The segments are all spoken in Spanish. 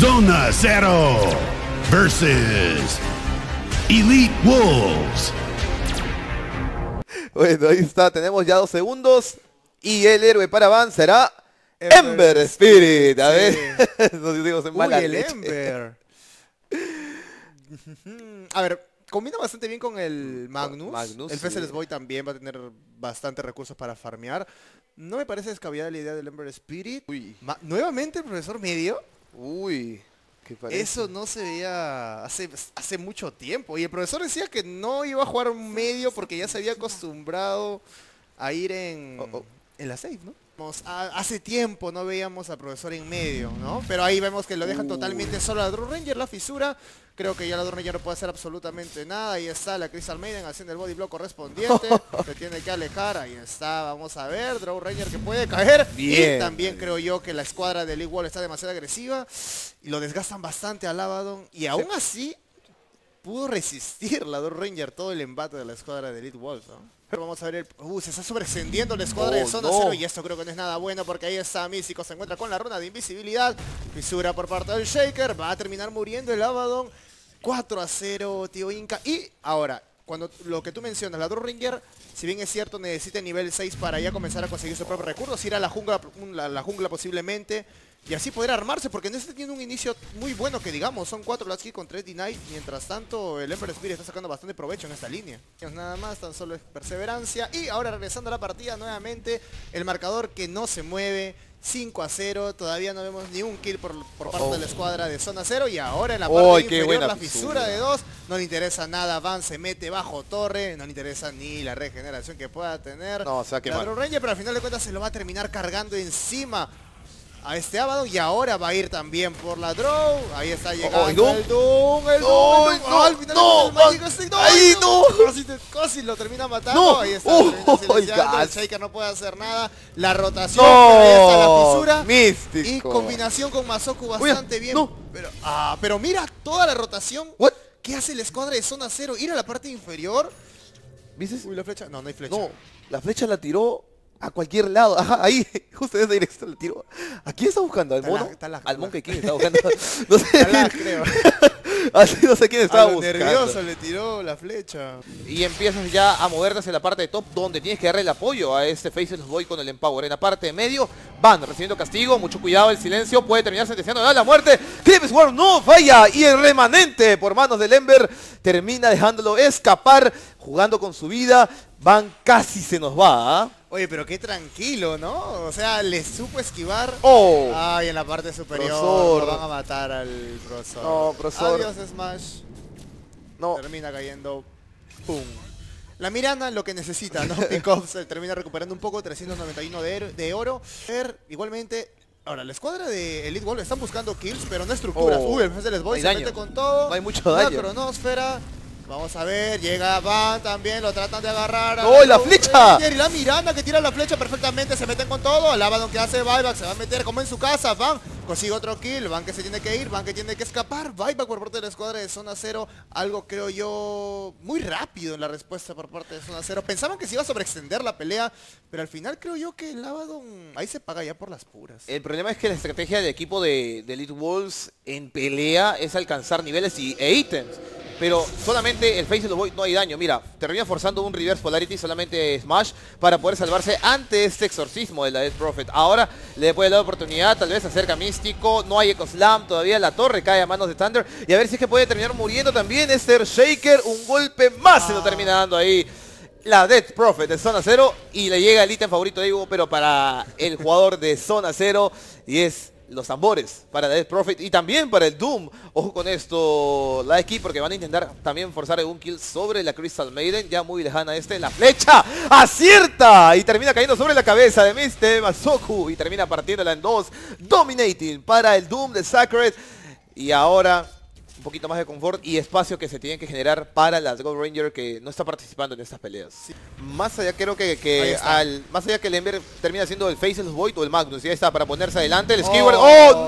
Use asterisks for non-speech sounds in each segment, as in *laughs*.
Zona Zero versus Elite Wolves. Bueno, ahí está, tenemos ya dos segundos. Y el héroe para Van será Ember, Spirit. A ver, *laughs* nos hicimos en Uy, mala el leche. Ember. *laughs* A ver, combina bastante bien con el Magnus. Magnus, el sí. Faceless Boy también va a tener bastante recursos para farmear. No me parece descabellada la idea del Ember Spirit. Uy, Nuevamente el profesor medio. Uy. Eso no se veía hace, hace mucho tiempo. Y el profesor decía que no iba a jugar un medio porque ya se había acostumbrado a ir en, Oh, oh. en la safe, ¿no? Hace tiempo no veíamos al profesor en medio, ¿no? Pero ahí vemos que lo dejan totalmente solo a Drew Ranger, la fisura. Creo que ya la Drew Ranger no puede hacer absolutamente nada. Ahí está la Crystal Maiden haciendo el body block correspondiente. *laughs* se tiene que alejar. Ahí está, vamos a ver. Drew Ranger que puede caer. Bien. Y también creo yo que la escuadra de League Wall está demasiado agresiva. Y lo desgastan bastante a Lavadon. Y aún así pudo resistir la Drew Ranger todo el embate de la escuadra de Elite Wolves, ¿no? Pero vamos a ver el... Uh, se está sobreextendiendo la escuadra de Oh, Zona no. Cero y esto creo que no es nada bueno porque ahí está Místico, se encuentra con la runa de invisibilidad. Fisura por parte del Shaker, va a terminar muriendo el Abaddon. 4 a 0, tío Inca. Y ahora, cuando lo que tú mencionas, la Drew Ranger, si bien es cierto, necesita nivel 6 para ya comenzar a conseguir sus propios recursos, ir a la jungla, la, la jungla posiblemente, y así poder armarse, porque no está teniendo un inicio muy bueno que digamos, son 4 las con 3 deny, mientras tanto el Emperor Spirit está sacando bastante provecho en esta línea. Nada más, tan solo es perseverancia, y ahora regresando a la partida nuevamente, el marcador que no se mueve, 5 a 0, todavía no vemos ni un kill por, por parte Oh. de la escuadra de zona 0 y ahora en la ¡Ay, parte qué inferior buena la fisura fisura! de 2, no le interesa nada, Van se mete bajo torre, no le interesa ni la regeneración que pueda tener. No, se va a quemar. La Draw Ranger, pero al final de cuentas se lo va a terminar cargando encima a este Abaddon y ahora va a ir también por la Draw. Ahí está llegando ¿y Doom? el Doom, el No, Doom, el Doom. no, al final no, el Magic. Stick, Ahí, no. Casi, casi lo termina matando. No. Ahí está, Oh, oh, el. Shaker no puede hacer nada. La rotación, ahí está la No, fisura. místico. Y combinación con Masoku bastante bien. no. Pero, ah, pero mira toda la rotación. What? ¿Qué hace la escuadra de zona cero? Ir a la parte inferior. ¿Viste? Uy, la flecha. No, no hay flecha. No, la flecha la tiró a cualquier lado. Ajá, ahí, *laughs* justo en esa dirección la tiró. ¿A quién está buscando? ¿Al mono? Al Monkey King está *laughs* buscando. No sé. Está lag, creo. *laughs* Así no sé quién estaba A lo buscando. nervioso le tiró la flecha. Y empiezas ya a moverte hacia la parte de top donde tienes que darle el apoyo a este Faceless Boy con el Empower. En la parte de medio van recibiendo castigo, mucho cuidado, el silencio puede terminar sentenciando a la muerte. Clip Swarm no falla y el remanente por manos del Ember termina dejándolo escapar, jugando con su vida. Van casi se nos va. ¿ah? Oye, pero qué tranquilo, ¿no? O sea, le supo esquivar. Oh, Ay, en la parte superior lo van a matar al profesor. No, profesor. Adiós, Smash. no. Termina cayendo. ¡Pum! La Mirana lo que necesita, ¿no? *laughs* Pickov se termina recuperando un poco, 391 de, de oro. Ver, igualmente, ahora la escuadra de Elite Wolf están buscando kills, pero no estructuras. Oh. Uy, el les voy, se daño. mete con todo. No hay mucho La daño. Vamos a ver, llega Van también, lo tratan de agarrar. a ¡No, y la flecha! Ranger, Y la Miranda que tira la flecha perfectamente, se meten con todo. El Abaddon que hace buyback, se va a meter como en su casa. Van, consigue otro kill. Van que se tiene que ir, Van que tiene que escapar. Buyback por parte de la escuadra de Zona Cero. Algo creo yo muy rápido en la respuesta por parte de Zona Cero. Pensaban que se iba a sobreextender la pelea, pero al final creo yo que el Abaddon ahí se paga ya por las puras. El problema es que la estrategia del equipo de, de Elite Wolves en pelea es alcanzar niveles y, e ítems. Pero solamente el Face of the Void no hay daño. Mira, termina forzando un Reverse Polarity solamente Smash para poder salvarse ante este exorcismo de la Death Prophet. Ahora le puede dar la oportunidad, tal vez acerca Místico. No hay Echo Slam todavía. La torre cae a manos de Thunder. Y a ver si es que puede terminar muriendo también este Shaker. Un golpe más se lo termina dando ahí la Death Prophet de Zona Cero y le llega el ítem favorito de Ivo, pero para el jugador de Zona Cero y es los tambores para la Death Prophet y también para el Doom. Ojo con esto, la porque van a intentar también forzar un kill sobre la Crystal Maiden, ya muy lejana este, la flecha acierta y termina cayendo sobre la cabeza de Mr. Masoku y termina partiéndola en dos, dominating para el Doom de Sacred y ahora un poquito más de confort y espacio que se tienen que generar para las Gold Ranger que no está participando en estas peleas. Más allá creo que, que al más allá que el Ember termina siendo el Faceless Void o el Magnus, ya está para ponerse adelante el Skyward. Oh. ¡Oh,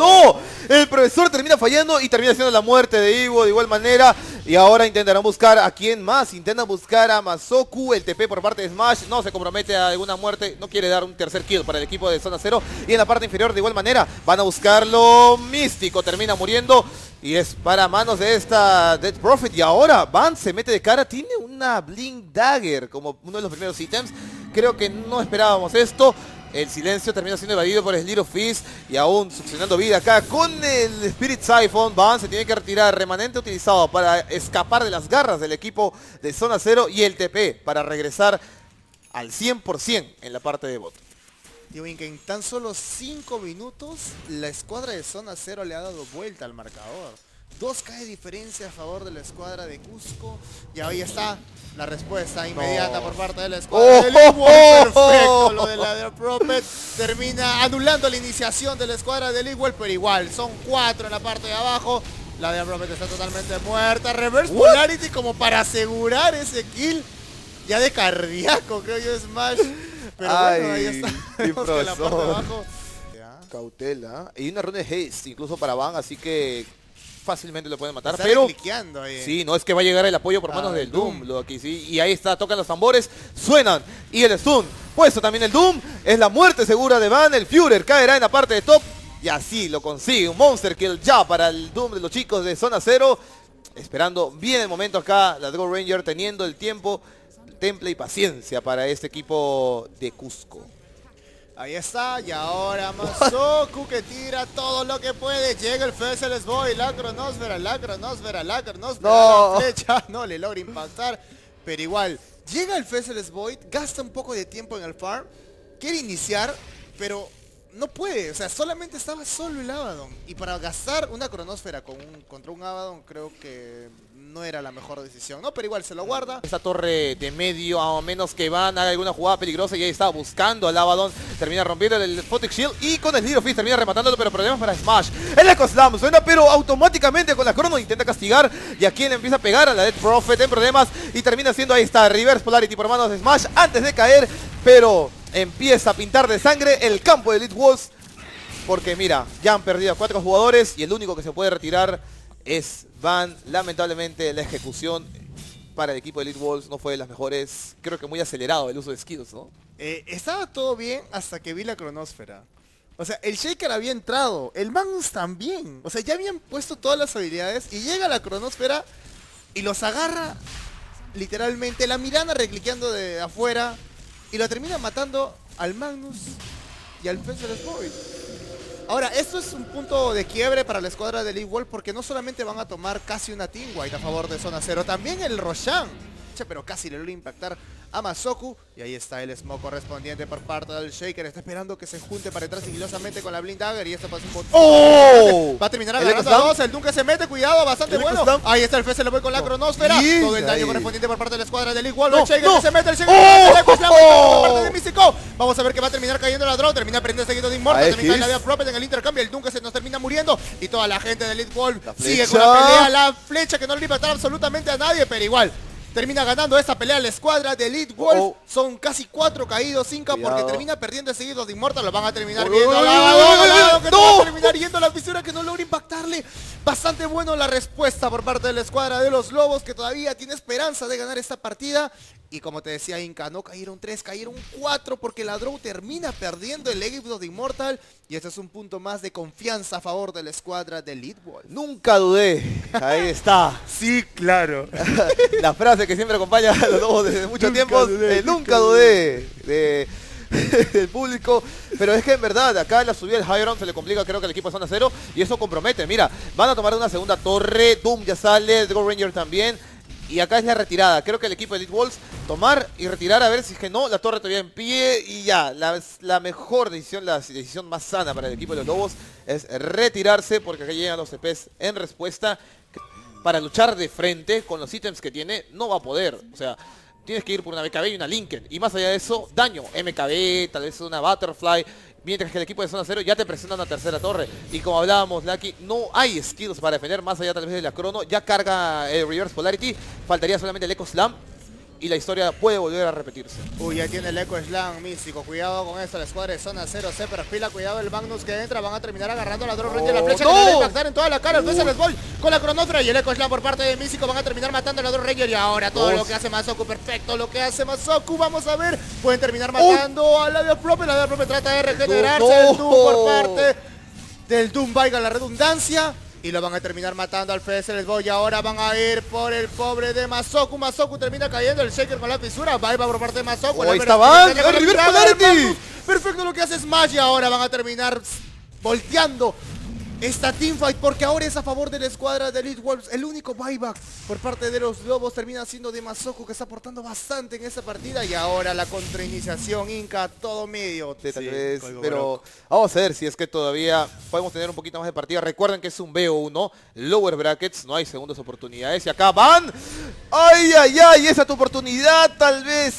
no! El profesor termina fallando y termina siendo la muerte de Ivo de igual manera. Y ahora intentarán buscar a quién más. Intentan buscar a Masoku, el TP por parte de Smash. No se compromete a alguna muerte. No quiere dar un tercer kill para el equipo de Zona Cero. Y en la parte inferior de igual manera van a buscarlo. Místico termina muriendo. Y es para manos de esta Dead Prophet. Y ahora Van se mete de cara. Tiene una Blink Dagger como uno de los primeros ítems. Creo que no esperábamos esto. El silencio termina siendo evadido por el Little Fizz y aún succionando vida acá con el Spirit Siphon. Van se tiene que retirar remanente utilizado para escapar de las garras del equipo de Zona Cero y el TP para regresar al 100% en la parte de bot. Tío que en tan solo 5 minutos la escuadra de Zona Cero le ha dado vuelta al marcador. 2K de diferencia a favor de la escuadra de Cusco. Y ahí está la respuesta inmediata por parte de la escuadra Oh, del oh, Perfecto, lo de la de Prophet termina anulando la iniciación de la escuadra del Equal, pero igual, son cuatro en la parte de abajo. La de Prophet está totalmente muerta. Reverse Polarity como para asegurar ese kill. Ya de cardíaco, creo yo, Smash. Pero bueno, ahí está. *laughs* qué *laughs* Vemos que la parte de profesor. abajo. Ya. Cautela. Y una runa de haste incluso para Van, así que fácilmente lo pueden matar. Está Pero ahí. Sí, no es que va a llegar el apoyo por Ah, manos el del Doom, Doom. lo aquí sí. Y ahí está, tocan los tambores, suenan. Y el stun, puesto también el Doom, es la muerte segura de Van, el Führer caerá en la parte de top. Y así lo consigue, un Monster Kill ya para el Doom de los chicos de Zona Cero. Esperando bien el momento acá, la Dragon Ranger teniendo el tiempo, temple y paciencia para este equipo de Cusco. Ahí está, y ahora Masoku que tira todo lo que puede. Llega el Fesseles Boy, la cronosfera, la cronosfera, la cronosfera, No. la flecha. *laughs* No le logra impactar, pero igual. Llega el Fesseles Void, gasta un poco de tiempo en el farm, quiere iniciar, pero no puede. O sea, solamente estaba solo el Abaddon. Y para gastar una cronosfera con un, contra un Abaddon creo que no era la mejor decisión, ¿no? Pero igual se lo guarda. Esta torre de medio, a menos que Van haga alguna jugada peligrosa y ahí está buscando al Abaddon. Termina rompiendo el Photic Shield y con el Little Fist termina rematándolo, pero problemas para Smash. El Echo Slam suena, pero automáticamente con la crono intenta castigar y aquí le empieza a pegar a la Dead Prophet en problemas y termina siendo ahí está Reverse Polarity por manos de Smash antes de caer, pero empieza a pintar de sangre el campo de Elite Wolves porque mira, ya han perdido a cuatro jugadores y el único que se puede retirar es Van. Lamentablemente la ejecución para el equipo de Elite Wolves no fue de las mejores. Creo que muy acelerado el uso de skills, ¿no? Eh, estaba todo bien hasta que vi la cronosfera. O sea, el Shaker había entrado, el Magnus también. O sea, ya habían puesto todas las habilidades y llega la cronosfera y los agarra literalmente la Mirana recliqueando de afuera y lo termina matando al Magnus y al Fencer's Void. Ahora, esto es un punto de quiebre para la escuadra de Lee Wolf porque no solamente van a tomar casi una Team White a favor de Zona Cero, también el Roshan. Che, pero casi le logra impactar a Masoku. Y ahí está el smoke correspondiente por parte del Shaker. Está esperando que se junte para entrar sigilosamente con la Blind Dagger. Y esto pasa un. ¡Oh! Va a terminar agarrando a dos. El Dunque se mete. Cuidado, bastante El bueno. Ahí está el Fese, le voy con la cronosfera. Y- Todo el daño ahí. correspondiente por parte de la escuadra de Lee Wolf. No, el Shaker no. se mete. El Shaker ¡Oh! por parte de Místico. Vamos a ver que va a terminar cayendo la draw. Termina perdiendo seguido de cae es. la de Prophet en el intercambio. El Dunque se nos termina muriendo. Y toda la gente de Elite Wolf sigue con la pelea. La flecha que no le iba a matar absolutamente a nadie. Pero igual. Termina ganando esta pelea la escuadra de Elite Wolf. Oh. Son casi cuatro caídos, Inca, porque termina perdiendo seguidos de Immortal. Lo van a terminar viendo. no. a terminar yendo a la fisura que no logra impactarle. Bastante bueno la respuesta por parte de la escuadra de los Lobos, que todavía tiene esperanza de ganar esta partida. Y como te decía Inca, no cayeron tres, cayeron cuatro, porque la Draw termina perdiendo el Egipt de Immortal. Y este es un punto más de confianza a favor de la escuadra de Wolf. Nunca dudé. Ahí está. *laughs* Sí, claro. *laughs* la frase que siempre acompaña a los lobos desde mucho Nunca tiempo. dudé, eh, nunca dudé de, *laughs* del público. Pero es que en verdad, acá la subida del high ground se le complica creo que al equipo de zona cero. Y eso compromete. Mira, van a tomar una segunda torre. Doom ya sale. Dragon Ranger también. Y acá es la retirada. Creo que el equipo de Elite Wolves tomar y retirar a ver si es que no, la torre todavía en pie y ya. La, la mejor decisión, la decisión más sana para el equipo de los Lobos es retirarse porque acá llegan los CPs en respuesta para luchar de frente con los ítems que tiene, no va a poder. O sea, tienes que ir por una BKB y una Lincoln. Y más allá de eso, daño. MKB, tal vez una Butterfly. Mientras que el equipo de zona cero ya te presenta una tercera torre. Y como hablábamos, Lucky, no hay skills para defender más allá tal vez de la crono. Ya carga el Reverse Polarity. Faltaría solamente el Echo Slam. Y la historia puede volver a repetirse. Uy, ya tiene el Eco Slam místico. Cuidado con esto. La escuadra de zona 0 se perfila. Cuidado el Magnus que entra. Van a terminar agarrando la Drone Ranger. La Oh, flecha no. que le va a impactar en toda la cara. El les Ball con la cronofra y el Eco Slam por parte de místico. Van a terminar matando a la Drone Ranger. Y ahora todo lo que hace Mazoku. Perfecto lo que hace Mazoku. Vamos a ver. Pueden terminar matando a la Prope. La de Prope trata de regenerarse. No. El Doom por parte del Doom. Valga la redundancia. Y lo van a terminar matando al Fede Boy. Y ahora van a ir por el pobre de Mazoku. Mazoku termina cayendo. El Shaker con la fisura. Va por parte de Mazoku. Oh, ahí está Van. Perfecto lo que hace Smash. Y ahora van a terminar volteando esta teamfight. Porque ahora es a favor de la escuadra de Elite Wolves. El único buyback por parte de los Lobos termina siendo de Mazoku. Que está aportando bastante en esta partida. Y ahora la contrainiciación Inca todo medio. Tal Sí, vez, pero vamos a ver si es que todavía podemos tener un poquito más de partida. Recuerden que es un BO1, lower brackets, no hay segundas oportunidades. Y acá van. ¡Ay, ay, ay! Esa es tu oportunidad, tal vez,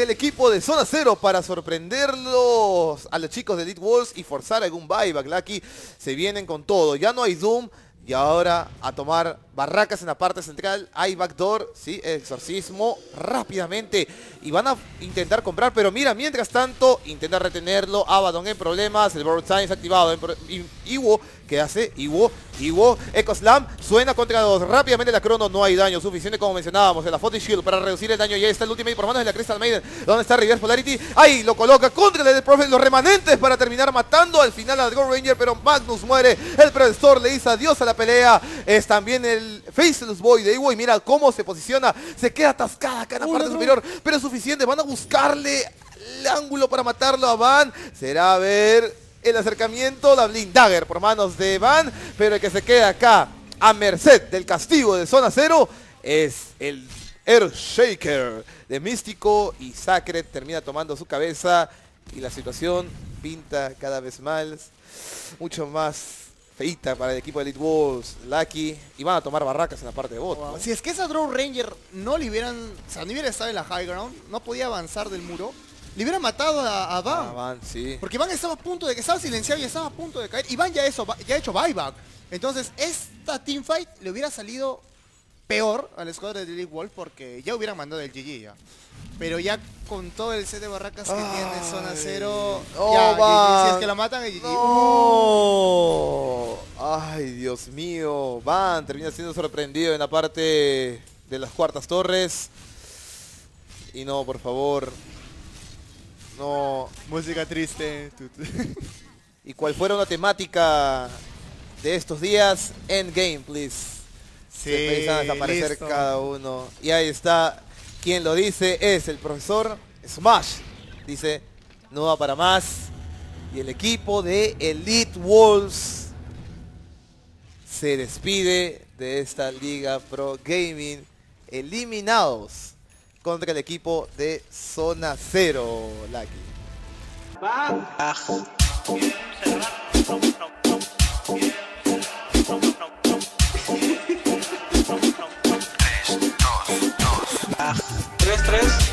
del equipo de Zona Cero para sorprenderlos a los chicos de Elite Wolves y forzar algún buyback. Lucky se vienen con todo. Ya no hay Doom. Y ahora a tomar barracas en la parte central. Hay backdoor, sí, exorcismo rápidamente. Y van a intentar comprar, pero mira, mientras tanto, intenta retenerlo. Abaddon en problemas, el Borrowed Science activado. En Iwo, ¿qué hace? Iwo, Iwo, Echo Slam, suena contra dos. Rápidamente la crono, no hay daño suficiente como mencionábamos. En la Forty Shield para reducir el daño. Ya está el Ultimate por manos de la Crystal Maiden. ¿Dónde está Reverse Polarity? Ahí lo coloca contra el Prophet, los remanentes para terminar matando al final al Gold Ranger, pero Magnus muere. El Predestor le dice adiós a la pelea. Es también el Faceless Boy de Iwo y mira cómo se posiciona. Se queda atascada acá en la Uy, parte no. superior, pero es suficiente. Van a buscarle el ángulo para matarlo a Van. Será a ver el acercamiento, la Blind Dagger por manos de Van, pero el que se queda acá a merced del castigo de Zona Cero es el Earthshaker de Místico y Sacred. Termina tomando su cabeza y la situación pinta cada vez más, mucho más feita para el equipo de Elite Wolves, Lucky, y van a tomar barracas en la parte de bot. Si es que esa Drone Ranger no le hubieran, o sea, no hubiera estado en la high ground, no podía avanzar del muro, le hubieran matado a, a Van. Ah, Van, sí. Porque Van estaba a punto de que estaba silenciado y estaba a punto de caer. Y Van ya, eso, ya ha hecho buyback. Entonces, esta teamfight le hubiera salido peor a la escuadra de Elite Wolf porque ya hubieran mandado el GG ya. Pero ya con todo el set de barracas que tiene Zona Ay. Cero, Oh, ya, GG. si es que la matan, el GG. No. Ay, Dios mío. Van termina siendo sorprendido en la parte de las cuartas torres. Y no, por favor. No. Música triste. *laughs* Y cuál fuera una temática de estos días, endgame, please. Se empiezan a desaparecer listo. cada uno. Y ahí está. Quien lo dice es el profesor Smash. Dice, no va para más. Y el equipo de Elite Wolves se despide de esta Liga Pro Gaming. Eliminados contra el equipo de Zona Cero, Lucky. Tres, tres.